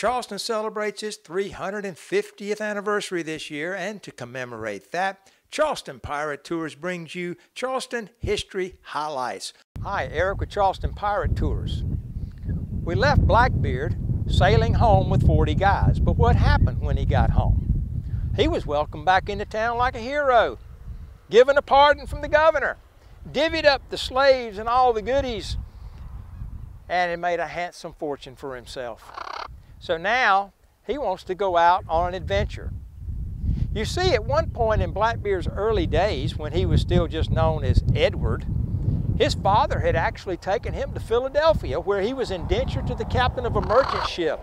Charleston celebrates its 350th anniversary this year, and to commemorate that, Charleston Pirate Tours brings you Charleston History Highlights. Hi, Eric with Charleston Pirate Tours. We left Blackbeard sailing home with 40 guys, but what happened when he got home? He was welcomed back into town like a hero, given a pardon from the governor, divvied up the slaves and all the goodies, and he made a handsome fortune for himself. So now he wants to go out on an adventure. You see, at one point in Blackbeard's early days, when he was still just known as Edward, his father had actually taken him to Philadelphia, where he was indentured to the captain of a merchant ship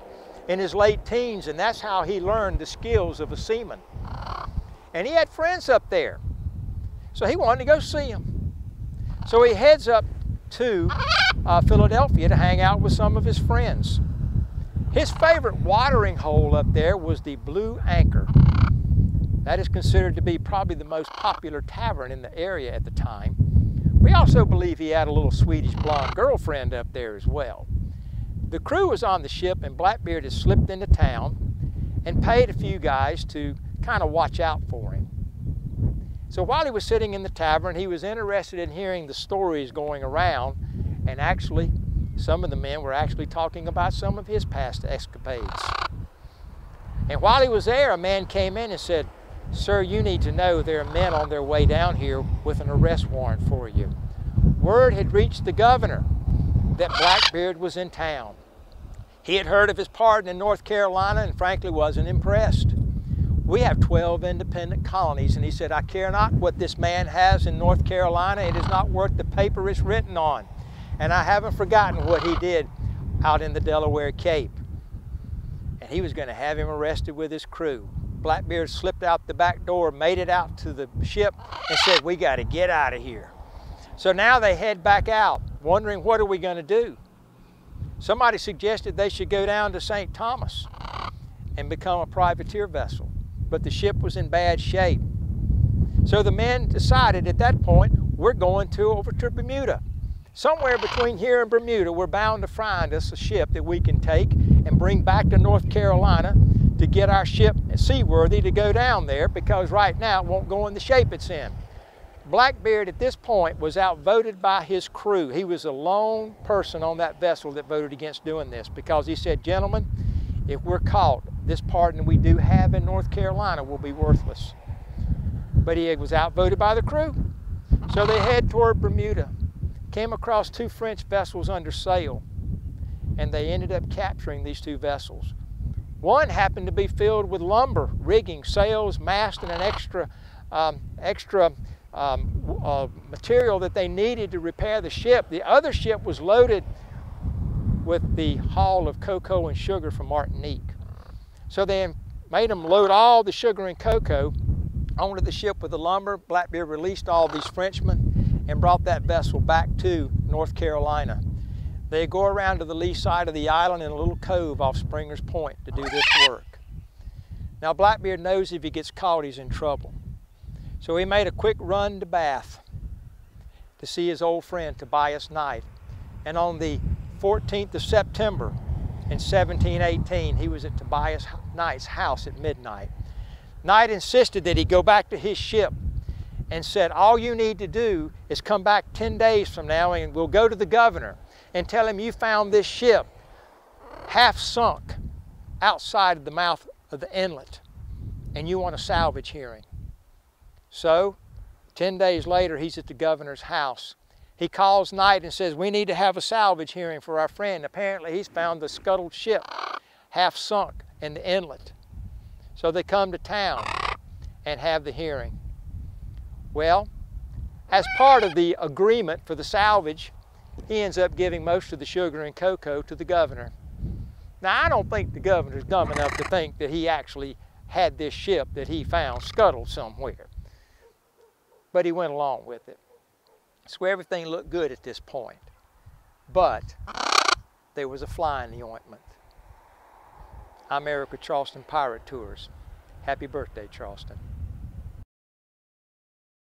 in his late teens, and that's how he learned the skills of a seaman. And he had friends up there, so he wanted to go see them. So he heads up to uh, Philadelphia to hang out with some of his friends. His favorite watering hole up there was the Blue Anchor. That is considered to be probably the most popular tavern in the area at the time. We also believe he had a little Swedish blonde girlfriend up there as well. The crew was on the ship and Blackbeard had slipped into town and paid a few guys to kind of watch out for him. So while he was sitting in the tavern, he was interested in hearing the stories going around and actually some of the men were actually talking about some of his past escapades. And while he was there, a man came in and said, Sir, you need to know there are men on their way down here with an arrest warrant for you. Word had reached the governor that Blackbeard was in town. He had heard of his pardon in North Carolina and frankly wasn't impressed. We have 12 independent colonies, and he said, I care not what this man has in North Carolina. It is not worth the paper it's written on. And I haven't forgotten what he did out in the Delaware Cape. And he was going to have him arrested with his crew. Blackbeard slipped out the back door, made it out to the ship, and said, we got to get out of here. So now they head back out, wondering what are we going to do? Somebody suggested they should go down to St. Thomas and become a privateer vessel, but the ship was in bad shape. So the men decided at that point, we're going to over to Bermuda. Somewhere between here and Bermuda, we're bound to find us a ship that we can take and bring back to North Carolina to get our ship seaworthy to go down there because right now it won't go in the shape it's in. Blackbeard at this point was outvoted by his crew. He was the lone person on that vessel that voted against doing this because he said, gentlemen, if we're caught, this pardon we do have in North Carolina will be worthless. But he was outvoted by the crew. So they head toward Bermuda came across two French vessels under sail, and they ended up capturing these two vessels. One happened to be filled with lumber, rigging, sails, mast, and an extra, um, extra um, uh, material that they needed to repair the ship. The other ship was loaded with the haul of cocoa and sugar from Martinique. So they made them load all the sugar and cocoa onto the ship with the lumber. Blackbeard released all these Frenchmen and brought that vessel back to North Carolina. They go around to the lee side of the island in a little cove off Springer's Point to do this work. Now Blackbeard knows if he gets caught he's in trouble. So he made a quick run to Bath to see his old friend Tobias Knight. And on the 14th of September in 1718, he was at Tobias Knight's house at midnight. Knight insisted that he go back to his ship and said, all you need to do is come back 10 days from now and we'll go to the governor and tell him you found this ship half sunk outside of the mouth of the inlet and you want a salvage hearing. So 10 days later, he's at the governor's house. He calls Knight and says, we need to have a salvage hearing for our friend. Apparently he's found the scuttled ship half sunk in the inlet. So they come to town and have the hearing. Well, as part of the agreement for the salvage, he ends up giving most of the sugar and cocoa to the governor. Now, I don't think the governor's dumb enough to think that he actually had this ship that he found scuttled somewhere. But he went along with it. So everything looked good at this point. But there was a fly in the ointment. I'm Eric with Charleston Pirate Tours. Happy birthday, Charleston.